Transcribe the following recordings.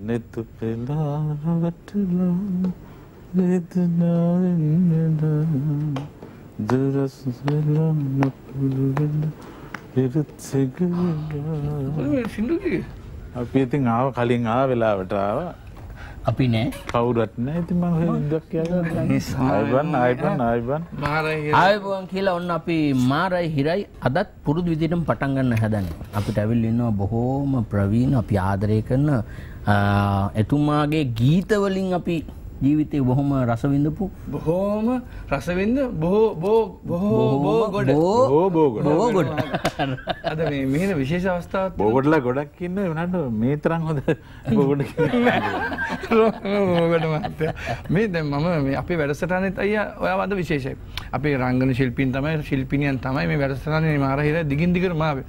නෙතු පෙලාරවටලා ලෙදනාවෙන්නද දුරස්වෙලා නොපුළුවෙන්න පිරුත්සෙගලා සිින්දුගේ අපි ඉතින් ආව කලින් ආ වෙලාවටාව අපි නෑ කවුරත් නෑ ඉතින් මම ඉදක් කියන්න අයිබන් අයිබන් අයිබන් මාරය ආයබුවන් කියලා ඔන්න අපි මාරයි හිරයි අදත් පුරුදු විදිටම පටන්ගන්න හැදැන අපිට ඇවිල් ඉන්නවා බොහෝම ප්‍රවීණ අපි ආදරය කරන එතුමාගේ ගීතවලින් අපි ජීවිතය බොහොම රසවිඳපු බොහෝම රසවින්ද බොහෝ බෝ බොහෝ බෝ ගොඩ. ඕ බෝගොඩ බෝගොඩ අද මේ විශේෂ අවස්ථාවත් බෝගොඩලා ගොඩක් ඉන්න වනට මේ තරම් හොඳ බෝගොඩ ඕගට මහත්තය. මේ දැ මම අපි වැඩසටනත් අය ඔයාවද විශේෂය. අපේ රංගන ශිල්පින් තමයි ශිල්පිනියන් තමයි මේ වැඩසටන මාරහිර දිගින් දිකර මාව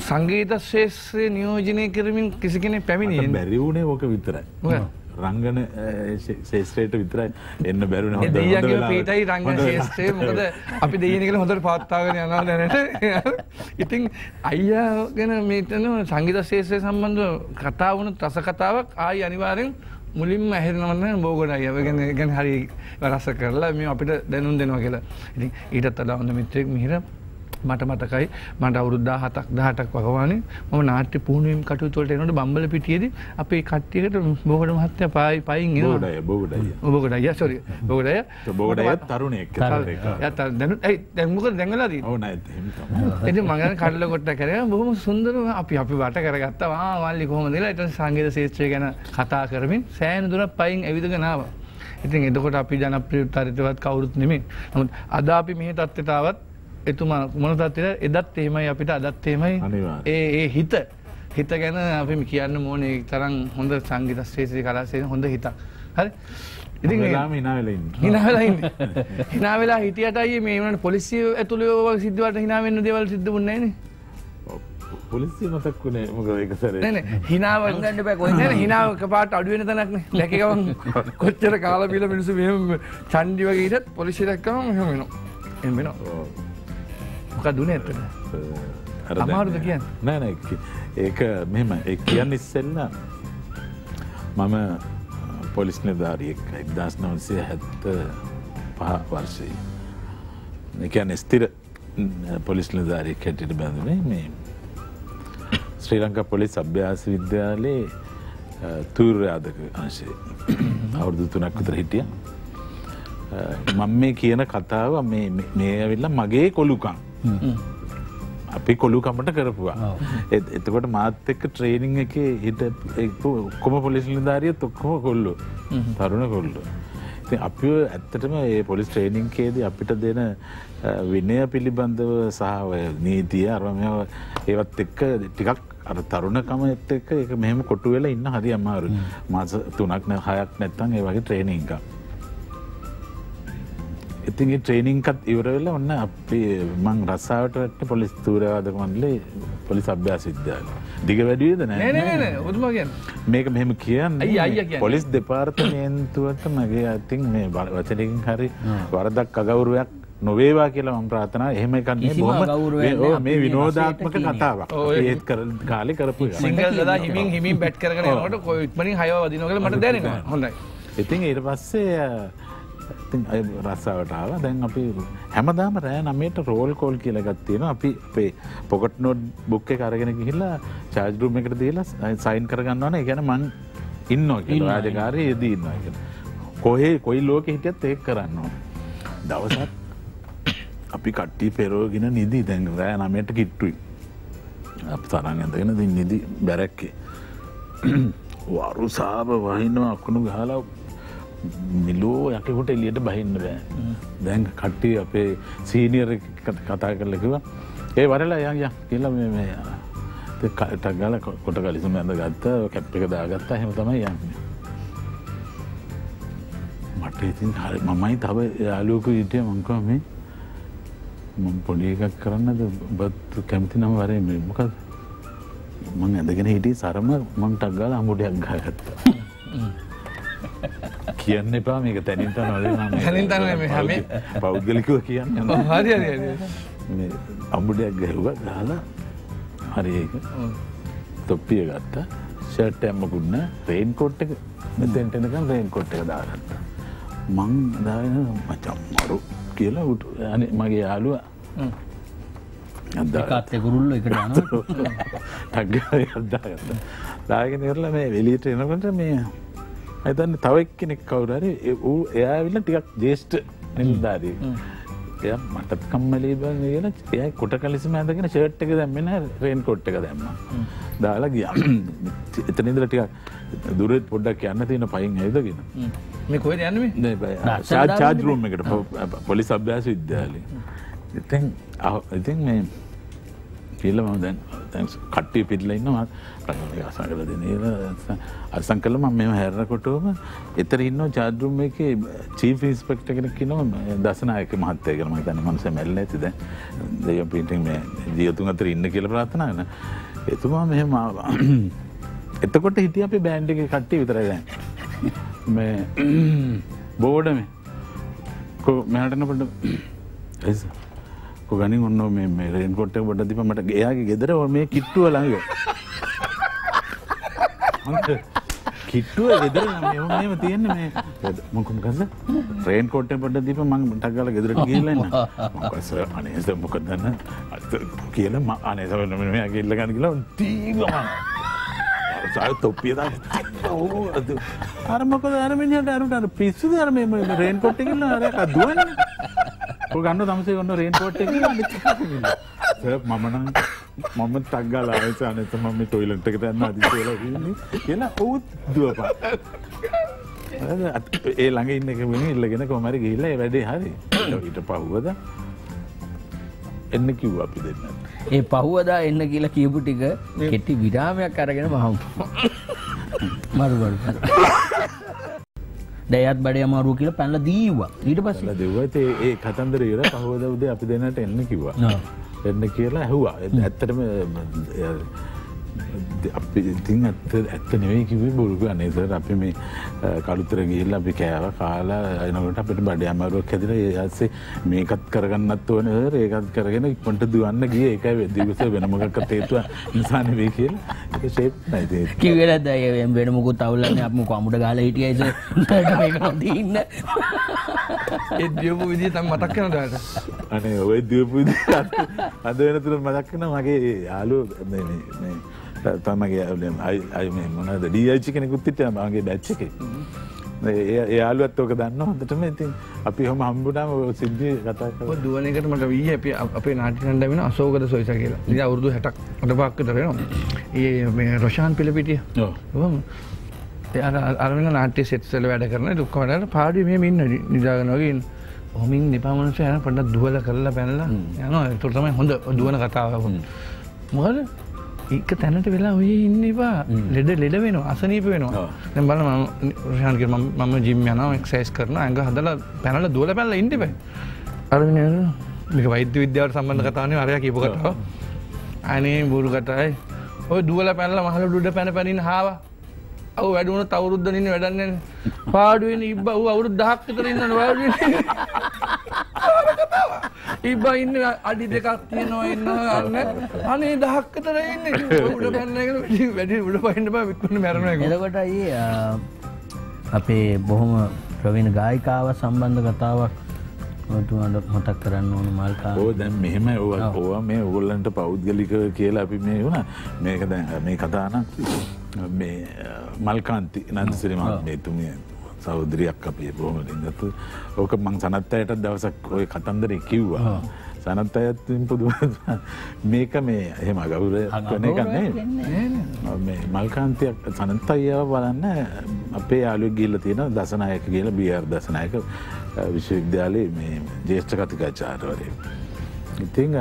සංගීත ශේෂත්‍රය නියෝජනය කරමින් කිසි කෙනෙ පැමිණියෙන් බැරි වුණේ ඕක විතරයි රංගන ශේෂත්‍රයට විතරයි එන්න බැරුණ දෙයගේ පීටයි රංග ශේෂත්‍රය. මොකද අපි දෙයනකල හොඳට පවත්තාගෙන යනවා දැනට. ඉතින් අයියා ගැන මේතන සංගීත ශේෂය සම්බන්ධ කතා වුණු රස කතාවක් ආයි අනිවාරෙන් මුලින්ම ඇහෙරනවන්න බෝගොඩ අයව ගැන හරි රස කරලා මේ අපිට දැනුම් දෙනවා කියලා. ඉතින් ඊටත් අදා හොඳ මිත්‍රයෙක් මිහිර මට මතකයි මට අවුරුද්දා හතක් දහටක් වගවානේ. මම නාට්‍ය පුහුණුවීම් කටයුතුවලට එනකොට බම්බල පිටියේදී අපේ කට්ටියකට බෝගොඩ මහත්තයා පායි පයින් ඔබකට අය සොරි බෝගඩය බෝගඩයත් තරුණෙක් යත දැනු ඇයි දැන්මක දැඟලදී ඕ නඇත එති මගන කඩල කොට්ට කර බොහම සුන්දර අපි අපි වට කරගත්තා. වල්ලි කොහොමදලා එට සංගීත ශේත්‍රය ගැන කතා කරමින් සෑන දුර පයින් ඇවිදගෙනාව ඉතින් එදකොට අපි ජනප්‍රිය තරිතවත් කවුරුත් නෙමේ නමුත් අද අපි මෙහ තත්ත්වතාවත් එතුමා මොන තත්වයට එදත් එහෙමයි අපිට අදත් එහෙමයි. ඒ ඒ හිත. හිත ගැන අපි කියන්න ඕනේ තරම් හොඳ සංගීත ශ්‍රේෂ්ත්‍රී කලාසේ හොඳ හිතක්. හරි? ලාම ඉනාවෙලඉන්න හිනාවෙලා ඉන්න. හිනාවෙලා හිටියට අයි මේ වනට පොලිසිය ඇතුළේ සිද්ධවට හිනාවෙන්න දෙවල් සිද්ධ වන්නේ පොලිසි මතක් වුණේ මොක එක සර? නෑන හිනාව ගන්න බෑ කොහෙන්ද? නෑන හිනාව පාට අඩුවෙන තනක්න ලැකකවන් කොච්චර කාල පිල මිනිසු මෙම චන්ඩි වගේ ඊටත් පොලිසි දක්කම හමෙන එමෙන මොක දුන ඇත්තට අමාරුද කියන්න? නෑ නෑ ඒක මෙම ඒ කියන්න ඉස්සෙල්ල මම පොලිස් නිධාරියෙක් එක්දස් නවන්සේ හැත්ත පහ වර්ෂයේ එක නෙස්තිර පොලිස් නිධාරයෙක් හැටියට බැඳුනේ මේ ශ්‍රී ලංකා පොලිස් අභ්‍යාස විද්‍යාලයේ තූර්යාදක අංශේ අවුරුදු තුනක් විතර හිටිය. මම මේ කියන කතාව මේ මේ ඇවිල්ල මගේ කොළුකං අපි කොළුකමට කරපුවා. එතකොට මාත් එක්ක ට්‍රේනිං එක හිට ඔක්කොම පොලිස් නිධාරිය තොක්කොම කොල්ලු. තරුණ කොල්ලු. ඉතින් අපි ඇත්තටම ඒ පොලිස් ට්‍රේනිංකේද අපිට දෙන විනය පිළිබඳව සහ ඔය නීතිය අරම ඒවත් එක්ක ටිකක් අර තරුණකම එත් එක්ක එක මෙහෙම කොටු වෙලා ඉන්න හරි අමාරු මාස තුනක් නැ හයක් නැත්තන් ඒ වගේ ට්‍රේනිංක ඉතින් ට්‍රේනිංකත් ඉවර වෙලා ඔන්න අපි මං රස්සාාවට වැට පොලිස් තූරවාදක මන්ලේ පොලිස් අභ්‍යාස විද්‍යාල. දිග වැඩියද නෑ මේක මෙහෙම කියන්න. පොලිස් දෙපාර්තමේන්තුවට මගේ අතින් මේ බල- වචනකින් හරි වරදක් අගෞරුවයක් නොවේවා කියලා මම ප්‍රාථනා එහෙම එකන්නේ බොහොම මේ- කියන කතාවක්. ඒත් කර කාලේ කරපු එක. සිංහල හිමින් හිමින් බැට් කරන ට කොයිත්මනින් හයව වදිනකල මට දැනෙනවා. හොඳයි. ඉතින් ඊට පස්සේ ඉතින් අය රස්සාාවට ආව දැන් අපි හැමදාම රෑ නමට රෝල් කෝල් කියලගත් තියෙන අපි අපේ පොකට් නොඩ් බුක්ක කරගෙන ගිහිල්ලා චාජරුම් එකට දීලා සයින් කරගන්නවන ගැන මං ඉන්න රාජකාරය යෙදී ඉන්නවා කිය. කොහේ කොයි ලෝක හිටියත් ඒක කරන්නවා. දවසත් අපි කට්ටි පෙරෝගෙන නිදී දැන් රෑ නමයට කිට්ටුයි. අප තරන් ඇඳගෙන ති නිදි බැරැක්කේ. වරු සාභ වහිනවා අකුණු ගහලා මිලෝ යකකුට එලියට බහින්න බෑ. දැන් කට්ටිය අපේ සීනියර කතා කරලකිව ඒ වරලා යන් ය කියල මේ කටක් ගල කොට කලිසුම ඇඳ ගත්ත කැප් එක දාගත්තා හෙම තමයි යන්න. මට ඉතින් හරි මමයි තව යාලෝක ඉටිය මංකව මේ මම පොඩි එකක් කරන්නද? බත් කැමති නම් වරේ මේ මොකද? මං ඇඳගෙන හිටිය සරම මංටක් ගාල අමුටයක් ගාගත්තා කියන්න එපා මේක තැනින්ට නොල තැනින් තන නෙමෙයි, හැම- පෞද්ගලිකව කියන්න. හරි හරි හරි. මේ අම්බුඩයක් ගැහුව ගාලා හරි ඒක තොප්පිය ගත්තා. ෂර්ට් ඇම්මකුන්න රේන් කොට් එක. මෙතෙන්ට එනකම් රේන් කොට් එක දාගත්ත. මං දාන මචම් මරු කියලා උට අන මගේ යාලුව එකත් එකුරුල්ල එකට යන ටක් අදදාගත්ත දාගෙන කරලා මේ වෙලියට එනකට මේ ඇතන්න තවක් කෙනෙක් කවුරරි ඌ එයාවිල්ල ටිකක් ජේෂ්ට නිල්ධාරී එය මටත් කම්මලී බ කියන එය කොට කලිසි ඇදගෙන ෂර්ට් එක දැම්මෙන රේන් කොට් එක දැම්ම. දාලා ගිය. එතනිදල ටිකක් දුරත් පොඩ්ඩක් යන්න තියෙන පයින් ඇදගෙන චාජරුම් එකට පොලි සභ්‍යාස විද්‍යාලය ඉතින් ඉතින් මේ කියල්ල ම දැන් කට්ටිය පිටල ඉන්නවා. අසකල දෙනල අසං කල ම මෙම හැරකොටුවම එතර ඉන්න චාදරුම් එක චීෆ ඉස්පෙක්ට කෙනෙක් නව දසනායක මහත්තය කරම තන මන්ස මැල්ල ඇතිද දෙය පිටින් මේ දියතුන් අතර ඉන්න කියල ප්‍රාථනාගන එතුමා මෙහෙම එතකොට හිටිය අපේ බෑන්්ඩ එක කට්ටි විතරයි දැන්. මේ බෝඩම කො මෙහටනපට ඇස ගනි ඔන්න මේ රෙන් කොට්ට බොඩ තිබ මට එයාගේ ගෙදර මේ කිට්ටුව ළඟ. කිට්ටුව ගෙදර මෙම තියන්න මේ. මොකුම් කස රේන් කොට්ට පොඩ දීප මං ටක්ගල ගෙදරට කියලන්න මකස අනේස මොකදන්න අත කියල ම අනේසවන්න මෙයා කියල්ල ගන්න කියලා තීගමන් සය තොප්පිය අරමක අරමිනිට අරුට පිස්සු අරම රේන් කොට්ට කියන්න අරක දුවන්න. ගන්න තමසේ ඔන්න රේන් පෝට් මමන මම තක්ගල ආයස අනත මම ටොයිලට් එක යන්න අදි කියලා ඔවුත් දුවපා ඒ ළඟ ඉන්න එක වෙන ඉල්ලගෙන කොමරි ගිහිල්ල වැඩේ හරි. ඊට පහුවද? එන්න කිව් අපි දෙන්න. ඒ පහුවදා එන්න කියලා කියපු ටික කෙටි විරාමයක් අරගෙන මහම් මරුබඩ දැයත් බඩ අමාරුව කියලා පැල්ල දීවා ඊට පස්ස දෙවත ඒ කතන්දර ඉර පහෝද උදේ අපි දෙන්නට එන්න කිව්වා. එන්න කියලා ඇහවා. ඇත්තටම අපි ඉතින් ඇත්ත ඇත්ත නෙවෙයි කිවේ බොරුග අනේසර අපි මේ කළුතර ගිහිල්ල අපි කෑව කාලා අයනකට අපිට බඩ අමාරුවක් හැදිල ඒසේ මේකත් කරගන්නත් ඕන ඒකත් කරගෙන ඉක්මට දුවන්න ගිය. ඒකයි දිවස වෙනමගක් තේතුව නිසාන වේ කියල. ශේප් නයිති කිවෙල දය වෙන මුකුත් අවුලන්න අපම කොමුට ගාල හිටියයිද ඉන්න? එදපු විදි තම් මතක් කන දාට අනේ ඔය දපු අද වෙනතුර මදක්කන මගේ යාලු තමගේ අයි මොනද ඩීච්චි කෙනෙකුත්තිට මගේ බැච්චක එයාලුවත් ඕක දන්න හොඳටම. ඉතින් අපි හොම හම්බුනාම සිද්ධිය කතා දුවනකට මට වී අප අපේ නාටිකන්ඩ වෙන අසෝකද සොයිස කියලා. ඉ අවුරදු හැටක් අට පක්ක තරෙනවා ඒ මේ රොෂාන් පිළිපිටිය. අරමන නාට්‍ය සෙත්සල වැඩ කරන දුක්කමට පාඩි මේ ඉන්න නිදාගනවගින් හොමින් නිපාමනස යන පට දුවල කරලා පැනලා යන තුරතමයි හොඳ දුවන කතාව. මොකද ඒක තැනට වෙලා ඔය ඉන්න එපා ලෙඩ ලෙඩ වෙන අසනීප වෙනවා. බල රෂාන්ක මම ජිම් යන එක්සයිස් කරන ඇඟ හදල පැනල දුවල පැල්ල ඉන්ට බයි අර මේක වෛද්‍ය විද්‍යාවට සම්බන්ධ කතානේ අරය කිපු කතාව. අනේ බුරු කටයි ඔය දුවල පැල්ල මහල ඩුඩ පැන පැනින් හාවා. ඔව වැඩුණ තවරුද්ධනින් වැඩන්න පාඩුවෙන් ඉබ වූ අවුරුදු දහක් විතර ඉන්න වාඩ ඉබ ඉන්න අඩි දෙකක් තියෙනවා ඉන්න අන්න අනේ දහක්කතර ඉන්න. උඩ පැන්න වැඩි උඩ පහින්න බ වික්වන්න මැරණ එදකොට ඒ අපේ බොහොම ප්‍රවීණ ගායිකාව සම්බන්ධ කතාවක් තුන්ට මොතක් කරන්න ඕන මල්කා. ඕ දැන් මෙහෙම ඕ ඕවා මේ ඔගොල්ලන්ට පෞද්ගලික කියලා අපි මේ වුණ. මේක දැන් මේ කතාන මේ මල්කාන්ති නන්දසිරි මහත්මේතුමිය සෞදරියක් අපේ බොහොම ලින්ගතු ඕක මං සනත් අයට දවසක් ඔය කතන්දර කිව්වා. සනත් අයත්තින් පුදුව මේක මේ එහෙම ගෞර කන එකන්නේ මල්කාන්තියක් සනත් අයියාව බලන්න අපේ යාලු ගිල්ල තියෙන දසනායක කියල බියර් දසනායක විශ්වවිද්‍යාලයේ මේ ජේෂ්ඨ කතිකාචාරවරය. ඉතිං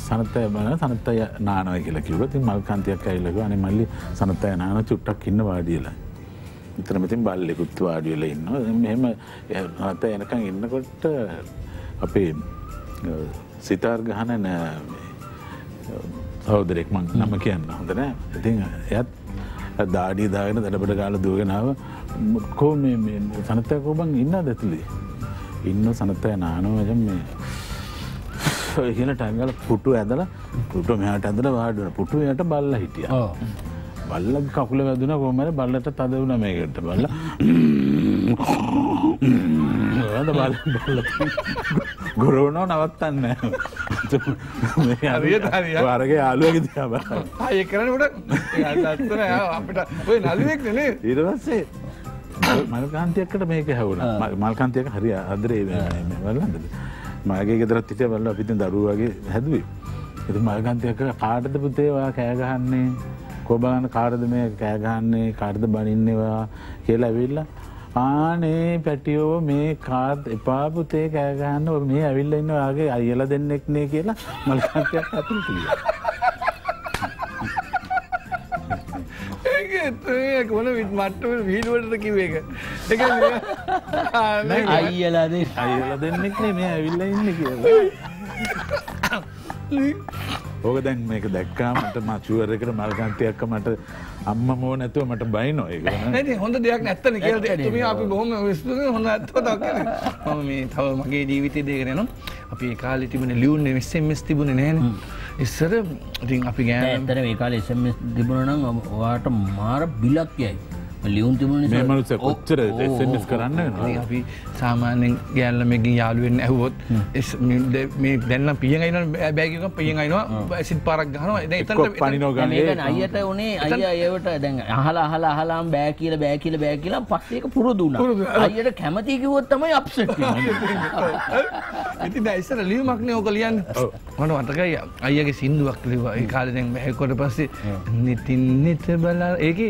සනතය බල සනතය නානව කියලා කිව ති මල්කාන්තියක් ඇයිලක අන මල්ලි සනතය නාන චුට්ටක් ඉන්න වාඩියලා. ඉතරමතින් බල්ලෙකුත් වාඩියල ඉන්න මෙහෙම නත එනකං ඉන්නකොට අපේ සිතාර් ගහන නෑ සෞදරෙක් මං නම කියන්න හොඳනෑ ඉතින් එයත් දාඩී දාගෙන දැඩබට ගාල දුවගෙනාව කෝ මේ සනතයකෝබන් ඉන්න දැතුලේ ඉන්න සනතය නානවජම් මේ කියන ටැන්ගල පුටු ඇදල පුට මෙහට ඇදල වාඩුවන පුටු යට බල්ල හිටිය. බල්ල කකුල වැදුන කොමර බල්ලට තද වුණ මේකට. බල්ල බල බල්ල ගොරෝනෝ නවත්තන්න. වරගේ තියා බල ආය කරනට අපිට ඔය නලුවෙක් නේ ඊරවස්සේ මල්කාන්තියකට මේක හැවුණ. මල්කාන්තියක හරි අදරේ වල්ලද මගේ ගෙදරත් හිටිය බල්ල අපිති දරුවගේ හැදුවේ. එති මල්කන්තියක කාටද පුතේවා කෑගහන්නේ කොබලන්න කාරද මේ කෑගහන්නේ කාර්ද බනින්නවා කියලා ඇවිල්ල ආනේ පැටියෝ මේ කාත් එපාපුතේ කෑගහන්න මේ ඇවිල්ල ඉන්න වගේ අයල දෙන්නෙක්නේ කියලා මල්කාන්තියක් ඇතුල් තිය ඒක මොන විත් මට්ටම වීඩුවටද කිව එක එක අයියලාද අයල දෙන්නෙක්නේ මේ ඇවිල්ල ඉන්න කියලා ඕක දැන් මේක දැක්කා මට මචුවර එකට මල්කන්තියක්ක මට අම්ම මෝ නැතුව මට බයි නැති හොඳ දෙයක් නැත්තන කියල තුම අපි බොහොම විස්තු හොඳ ඇත්තතක් මම මේ තව මගේ ජීවිතය දේකරන අපි කාලි තිබන ලියුන්න විස්සෙමස් තිබුණ නෑන. ඉස්සර ඉතින් අපි ගෑන ඇතර මේ කාල එසම තිබුණනම් ඔවාට මාර බිලක් යයි ලියුන් තිබුණ මේ මනුස්ස කොච්චර SMS කරන්න වෙනවා. අපි සාමාන්‍යෙන් ගෑල්ල මෙකින් යාලුවෙන් ඇහුවොත් මේ දැන්න පියගයින බෑගක පියගයිනවා සිත් පාරක් ගහනවා. එක්කො පනිනෝ මේක ගන්නේ අයට උනේ අය ඒවට දැන් අහලා අහලා අහලාම් බෑ කියල බෑ කියල බෑ කියලා පස්සේක පුරුදුන්න අයට කැමති කිවොත් තමයි අප්සට් ඉති ඉස්සර ලියමක්නය ඕක ලියන්න. මට මතකයි අයගේ සිින්දුවක් ලිවා ඒ කාලෙෙන් බැහැකොට පස්සේ නිතින් නිත බලා ඒක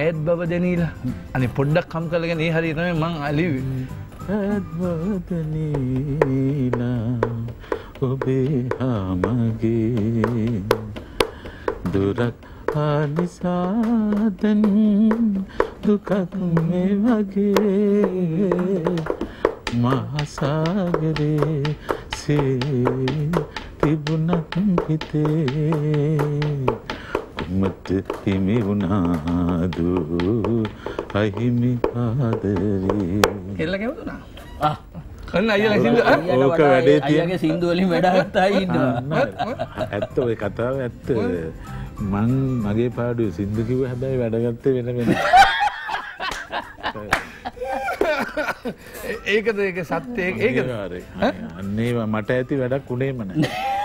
ඇත් බව දැනීලා. අනි පොඩ්ඩක් කම් කලගෙන ඒ හරි තම මං අලිවි ඇත්වදනීලා ඔබේ හාමගේ. දුරක් ආනිසාදන් දුකක් මේ වගේ. මහසාගරේ සේ තිබුණත් හිතේ. කුමට හිමි වුණාදු? අහිමි ආදරේ. එල්ල කෙවුණා කන්න අයල සිද ඕක වැඩේ තියෙන- අයගේ සිින්දුවලින් වැඩගත්තා ඉන්න ඇත්ත ඔය කතාව ඇත්ත. මං මගේ පාඩුව සිින්දු කිව හැබැයි වැඩගත්තේ වෙන වෙන. ඒකද ඒක සත්‍යය? ඒකද? අන්නේවා. මට ඇති වැඩක් උනේමන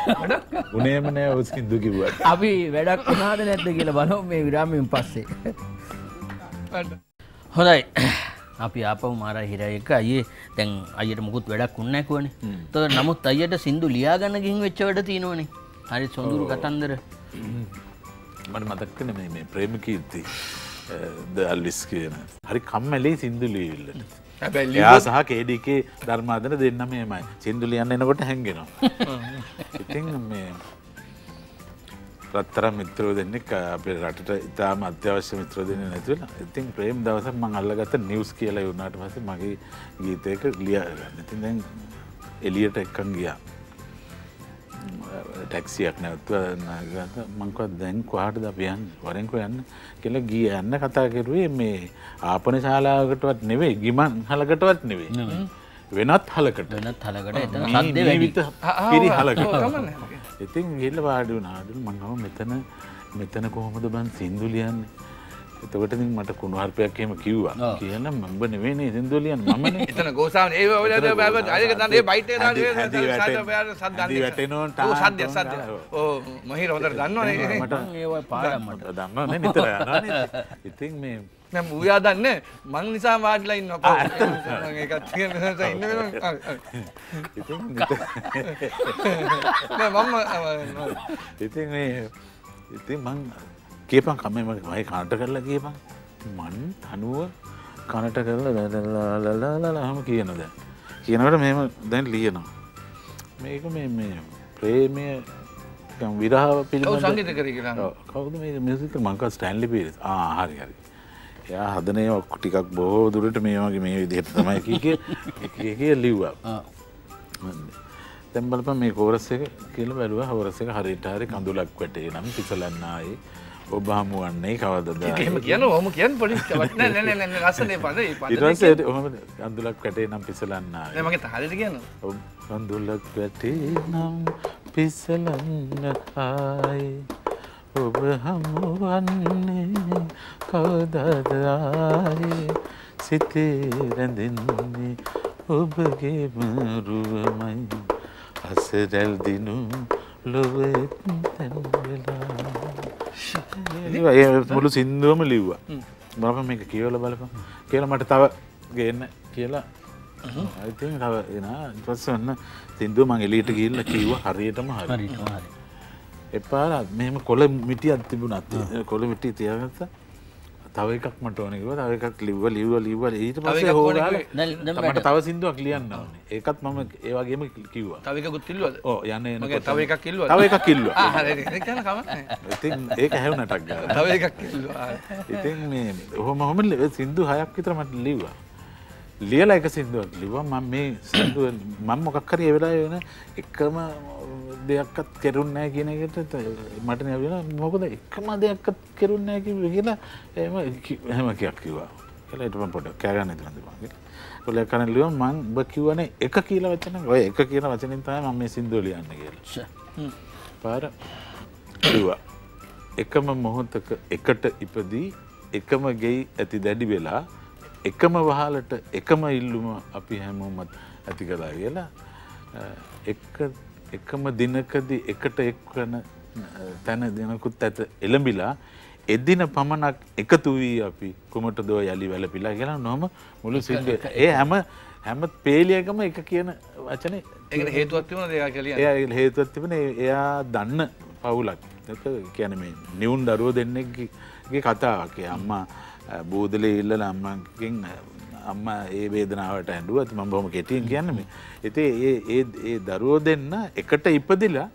උනේමනෑ ඔ සිින්දු කිව්වට අපි වැඩක් වනාද නැත්ද කියලා බලව මේ විරාමයෙන් පස්සේ. හොඳයි. අපි ආපව මාර හිර එක. අයේ තැන් අයට මුකුත් වැඩක් උන්නැකුවන තො නමුත් අයට සිින්දු ලියාගන්න ගින් වෙච්චවට තියෙනවනේ. හරි සොඳුරු කතන්දර. මට මතක්කන මේ මේ ප්‍රේමකීර්ති ද අල්ලිස් කියන. හරි කම්මැලේ සිින්දු ලීවිල්ලට හැබැයි එයා සහ කේඩිකේ ධර්මාදන දෙන්න මේමයි. සිින්දු ලියන්න එනකොට හැන්ගෙනවා ඉතින් රත්තර මිත්‍රෝ දෙන්නෙක් අපේ රටට ඉතාම අත්‍යවශ්‍ය මිත්‍ර දෙන්න නැතිවල. ඉතින් ප්‍රේම් දවසක් මං අල්ලගත නිවස් කියලා වුණට පස මගේ ගීතයක ලියගන්න ඉතින් දැන් එලියට එක්කන් ගියා ටැක්සියක් නැවත්ව මංකවත් දැන් කොහට ද අපියන් වරෙන්ක යන්න? කියල ගිය යන්න කතා කෙරුවේ මේ ආපන ශාලාවකටවත් නෙවේ ගිමන් හලකටවත් නෙවේ වෙනත් හලකට. වෙනත් හලකට ජීවිත පිරි හලකට. ඉතින් ගෙල්ල වාඩි වනාඩු මංහම මෙතන මෙතන කොහොමද බන් සිින්දුලියන්න එතකට මට කුණුහර්පයක් එහෙම කිව්වා. ඔව්. කියන්න මඹ නෙවෙනේ සිින්දුලියන් මන එතන ගෝසාාව ඒ දන්නේ බයිට හැදි- හැදි වැටෙන- හැදි වැටෙනෝන් ටාන් සද්‍ය. ඕ මහිර හොදර දන්නවනේ. මට ඒවා පාඩම්මට දන්න නිතර. ඉතින් මේ නැම් උයා දන්න මං නිසා වාඩලා ඉන්න ඉන්න නෑ, මම ඉතින් ඉතින් මං කියපන් කමම මයි කනට කරලා කියපන්. මන් තනුව කනට කරලා ලලලාලලා හම කියනද කියනවට මෙම දැන් ලියනවා. මේක මේ මේ ප්‍රේමය විරාව පිළිබඳ සංගීත කර කවද මේ මිසික මංක ස්ටැන්ලි පිරිස් ආහරි හරි එයා හදනය ඔක්ක ටිකක් බොහෝ දුරට මේ වගේ මේ විදිහට තමයි කිය ලිව්වා. තැම්බලප මේ කෝරස එක කියල බැලුව. හවරස එක හරිට හරි කඳුලක් වැටේ නම් පිසලන්නායි ඔබ හමුවන්නේ කවදද? එහෙම කියන ඔහම කියන් පොඩි නැ. ලස්සනේ පද ඉරසට ඔහම කඳුලක් වැටේ නම් පිසලන්නායි මගේ තාලට කියන කඳුලක් වැටේ නම් පිසලන්න ආයි. ඔබ හමුවන්නේ කවදදායේ සිතේ රැඳෙන්නේ ඔබගේ මරුවමයි. අසරැල්දිනු ලොවෙත් තැන්වෙලා ඒ මුළු සින්දුවම ලිව්වා. බම මේක කියවල බලප කියල මට තව ගන්න කියලා. තව එන පස්ස වන්න සිින්දුව මං එලියට කියල්ල කිව්ව හරියටම හරි. එපාර මෙම කොල මිටි අත්තිබුණත් කොළ මිටි තියගත්ත තව එකක් මට ඕනකව තව එකක් ලිව්ව ලිව්ව ලිව්ව. ඊට ඕනේ මට තව සිින්දුවක් ලියන්න ඕනේ. ඒකත් මම ඒවාගේම කිව්වා. තව එකකුත් ඉල්ලුවද? ඕ මගේ තව එකක් ඉල්ලුවද? තව එකක් කිල්ල ආ, හරි හරි. ඒක යන හැවනටක් ගන්න. තව එකක් ඉතින් මේ ඔහොම හොම සිින්දු හයක් විතර මට ලිව්වා ලියලා එක සිින්දුවක් ලිවා මම මේ සිින්දුව මං මොකක්කර එවෙලා වෙන එකම දෙයක්කත් කෙරුන්නෑ කියන එකට මට නැවෙන මොකද එකම දෙයක්කත් කෙරුන්නෑ කියලා එම හැම කියක් කිවා කියලා එටම පොට කෑගන්න තුනදවාගේ කොල කන ලිව මං බ කිවන එක කියලා වචන ඔය එක කියන වචනින් තම මම මේ සිින්දුව ලියන්න කියලා. පාර කිවා එකම මොහොතක එකට ඉපදී එකම ගෙයි ඇති දැඩි වෙලා එකම වහලට එකම ඉල්ලුම අපි හැමෝමත් ඇති කලා කියලා. එකම දිනකදී එකට එක්වන තැන දෙනකුත් ඇත එළඹිලා එදින පමණක් එකතු වී අපි කුමට දෝ යළි වැලපිලා කියලා නොම මුළු සිින්ද ඒ හැම හැම පේලියකම එක කියන වචන ඒකට හේතුවක් තිබුණාද ඒක කියලා එය හේතුවත් තිබෙන එයා දන්න පවුලක්. කියන මේ නිවුන් දරුව දෙන්නෙක්ගේ කතාවකේ. අම්මා බූදලේ ඉල්ලල අම්මකින් අම්ම ඒ වේදනාවට ඇඩුව ඇති ම බොහම කෙටියෙන් කියන්නම එති ඒ දරුවෝ දෙන්න එකට ඉපදිලා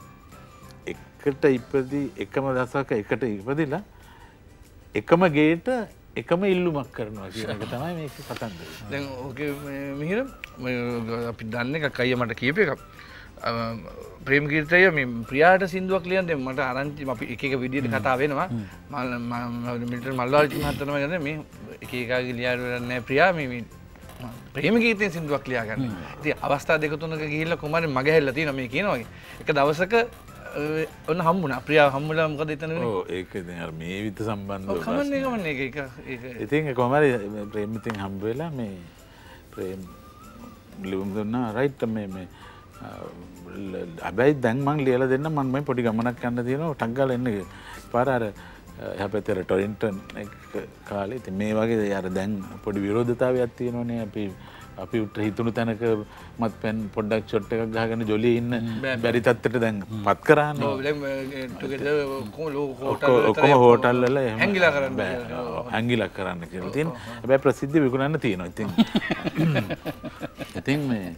එකට ඉපදී එකම දසක එකට ඉපදිලා එකම ගේට එකම ඉල්ලුමක් කරනවා කියන එක තමයි මේක කතන්ද දැන් ඕක මිහිර අපි දන්න එක අයිය මට කියප එකක්. ප්‍රේම කීර්තය මේ ප්‍රියාට සිින්දුවක් ලියන්ද මට අරංචි අපි එක විදිට කතා වෙනවා. මිට මල්ලාජ හත්තනම ගන මේ එකකාගේ ලියාරන්න ප්‍රියාම ප්‍රේම ගීතය සිින්දුවක් ලියාගන්න. ති අවස්ථා දෙකතුනක ගිල්ල කුමර මග හැල්ලති නම කියනවගේ එක දවසක ඔන්න හම්බුණ. ප්‍රියා හම්මුල මොකද එතන ඒක මේ විත සම්බන්ධ ඉතින් කොමරි ප්‍රේමිතින් හම්බවෙලා මේ ප්‍රේම් ලිවුම් දුන්න. රයිට්ට මේ මේ ඇබැයි දැන්මං ලියල දෙන්න මන්මයි පොඩි ගමනක් කන්න තියෙන ටක්ගල එන්න පාරර හැපැතර ටොරින්ටන් කාලේ ති මේ වගේ අර දැන් පොඩි විරෝධතාව ඇත්තියනනේ අපි. අපි උට හිතුණු තැනක මත් පැන් පොඩ්ඩක් චොට්ට එකක් ගහගෙන ජොලි ඉන්න බැරි තත්වට දැන් පත් කරන්න ඔක්කොම හෝටල්ල හැංගිලා කරන්න හැංගිලක් කරන්න කියලා. තින් හැබැයි ප්‍රසිද්ධ විකුණන්න තියෙනවා. ඉතින් ඉතින් මේ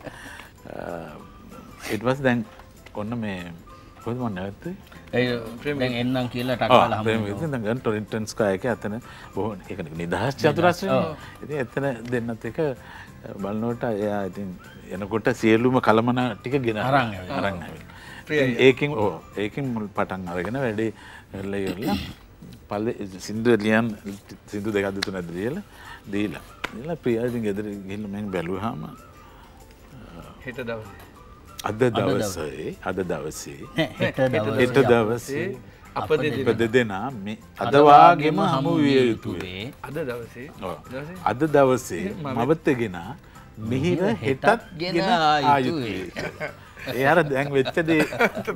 ඉටවස් දැන් ඔන්න මේ කොද මන්න ඇත්තේ එන්නම් කියලා ටොරින්ටන්ස්කායක ඇතන බොහෝ එක නිදහස් චතුරස් එතන දෙන්නත් එක බලනෝට එයා ඉතින් එනකොට සියලුම කළමන ටික ගෙන අරං අරං ඒකින් ඕ ඒකින් මුල් පටන් අරගෙන වැඩේ එල්ල ඉරලා පල්ල සිින්දුව ලියන් සිින්දු දෙකක්දතු නැද දියල දීලා දලා. ප්‍රියාතින් ගෙදර ගිල්ලමෙන් බැලුහාම හිට දව අද දවසේ අද දවසේ හෙට එට දවසේ. අප අප දෙදෙනා මේ අදවාගෙම හමු විය යුතුවේ. අද දවසේ? අද දවසේ? මවත්තගෙන මිහිර හෙටත් ගෙන ආයුතුවේ ඒ අර දැන් වෙච්චදේ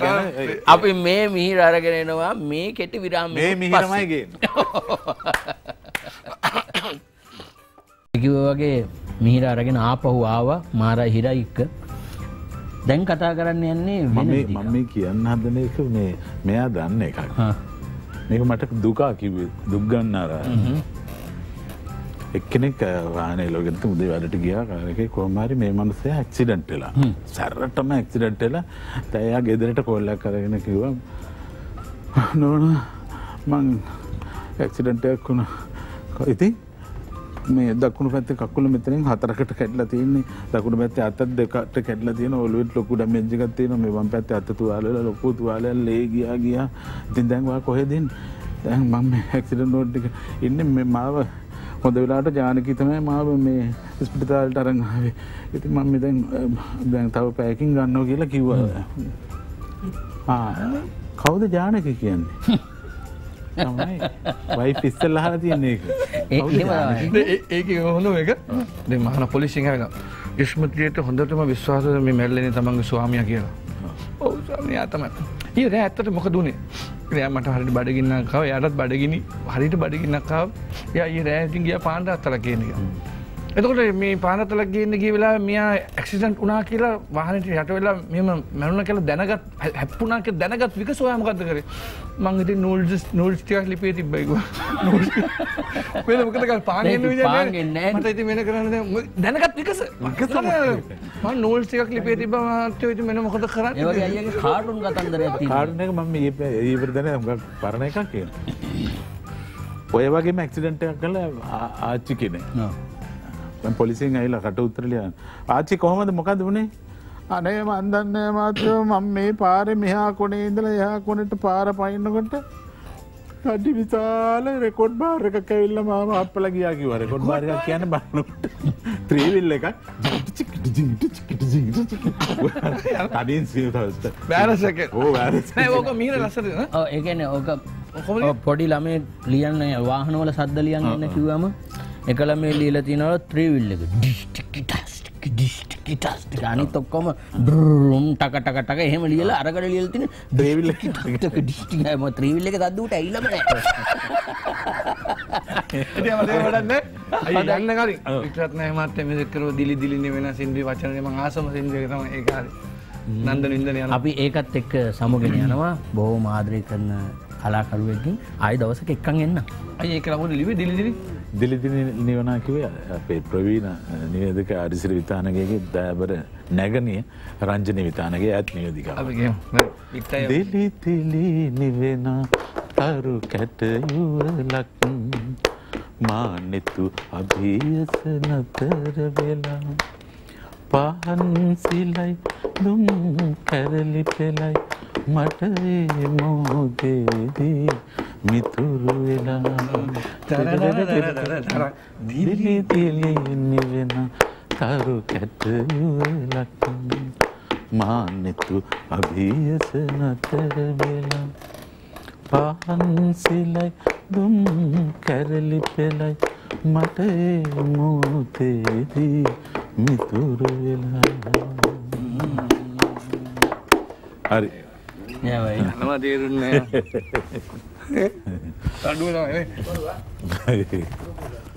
අපි මේ මිහිර අරගෙනෙනවා මේ කෙටි විරාම මේ මිහිරමයිගෙන් කිව වගේ මිහිර අරගෙන ආපහු ආවා මාර හිරයික්ක දැන් කතා කරන්න යන්නේ මම මේ කියන්න හදන එක මේ මෙයා දන්න එකක්. මේක මට දුකා කිවේ දුක්ගන්න අර එක්කෙනෙක් වානේ ලෝගෙත උදේ වැඩට ගියා. කාරක කොහමරි මේ මනුසය ඇක්සිඩන්ට්ලා සැරටම ඇක්සිඩන්ට්ලා තැයා ගෙදරට කොල්ලක් කරගෙන කිව්වා නොන මං ඇක්සිඩන්ටයක් වුණ. ඉතින් මේ දකුණු පැත්ත කකුල මෙතනින් හතරකට කැඩලා තියන්නේ. දකුණු පැත්ත අතත් දෙකට කැඩලා තියෙන ඔලුවට ලොකු ඩැමේජ් එකක් තියෙනවා. මේ වම් පැත්තේ අත තුවාලවල ලොකු තුවාලයක් ලේ ගියා ගියා. ඉතින් දැන් වා කොහෙද ඉන්නේ? දැන් මම මේ රෝඩ් එක ඉන්නේ. මේ මාව හොඳ වෙලාවට ජානකී තමයි මාව මේ ස්පිටාලට අරන් ආවේ. ඉතින් මම දැන් තව පැයකින් ගන්නවා කියලා කිව්වා. ආ කවුද ජානකී කියන්නේ වයි පිස්සල් අහලා තියෙන එක ඒ- එහෙම තමයි. ඒක හොඳ එක. මහන පොලිසිං ඇල ඉස්මතියට හොඳටම විශ්වාස මේ මැල්ලෙන තමන්ගේ ස්වාමිය කියලා. ඔවු ස්වාමියා තමයි. ඒ රෑ ඇත්තට මොක දුනේ රෑ මට හරිට බඩගින්නකාව යටත් බඩගිනි හරිට බඩගින්නකාව ය ඒ රෑතින් ගිය පාන්ට අත්තල කියන එක එතකොට මේ පානතලක් ගන්න ගිය වෙලා මෙයා ඇක්සිඩන්ට් උනා කියලා වාහනට යට වෙලා මෙම මැරුණ කියලා දැනගත් හැප්පුනාක දැනගත් වික සොයාමකක්ද කර? මංගති නූල් නූල් ටියක් ලිපේ තිබ්බයික වෙනමකතක පානයෙන් පාන්ගෙන් නෑ. මට ඉති මෙන කරන්න දැනගත් විකස. ම නූල් ටිකක් ලිපේ තිබ මාත්‍ය ඉති මෙන මොකද කරන්න? කාටුන් කතන්දරයක් තියෙනවා. කාඩන එක මම ඒවරදන පරණ එකක් කිය ඔය වගේ මැක්සිඩන්ට කළ ආච්චි කෙනෙ. පොලිසින් ඇයිලා කට උත්තරලිය ආච්චි කොහොමද? මොකද වුණේ අනේ මන්දන්න මාතයෝ මං මේ පාර මෙහා කොනේ ඉඳල එහා කොනට පාර පයින්නකොට කඩි විශාල රෙකොඩ් බාර එක කැවිල්ල මාම අපල ගියා කිව රෙකොඩ් බාරක් කියන බලන්නට ත්‍රීවිල්ල එකක්. අඩින් සීතවස්ට බෑරසක ඕක මීර ලස්සද ඔව් ඒ කියන්නේ ඕක පොඩි ළමේ ලියන්න වාහනවල සද්ද ලියන්න ඉන්න කිව්වම එක. ළමේ ලියලා තියනවා ත්‍රිවිල් එක ඩිස්ටිකි ටස්ටිකි ඩිස්ටිකි ටස්ටිකි අනිත් ඔක්කොම බ්‍රුම් ටක ටක ටක. එහෙම ලියලා අරකට ලියලා තියෙන ත්‍රීවිල් එක. ටක ඩිස්ටිකි හැම ත්‍රිවිල් එක සද්ද උට ඇවිල්ලාම නැහැ. වඩන්න අයි දන්න කලින් වික්‍රත් නෑමත් මෙදකර දිලි දිලින වෙන සිින්දුව වචනම ආසම සිින්දුව තම ඒකාර නන්ද නින්දන යන අපි ඒකත් එක්ක සමුගෙන යනවා. බොහෝ මාදරය කරන කලාකරුවකින් අයි දවසක එක්කන් එන්න. අය ඒක ලබුණ ලිවේ දිලිදිරි දිලිදින නිවනා කිවේ අපේ ප්‍රවීණ නිවේදක අරිසිර විතානගේ දෑබර නැගනය රංජන විතානගේ ඇත් වික්තය දිලිතිලි නිවෙන තරු කැටයුවලක් මානෙතු අභියස නතර වෙලා පහන්සිලයි දුම් කැරලි පෙලයි මට මෝදේදී මිතුරු වෙලා. දිලිතිලි නිවෙන තරු කැටයුවලක් මානෙතු අභියස නතර වෙලා පහන්සිලයි දුම් කැරලි පෙලයි. මට මෝතේදී මිතුරු වෙලා. හරි. යවයි. නම තේරුන්න Tak dua lah eh. eh.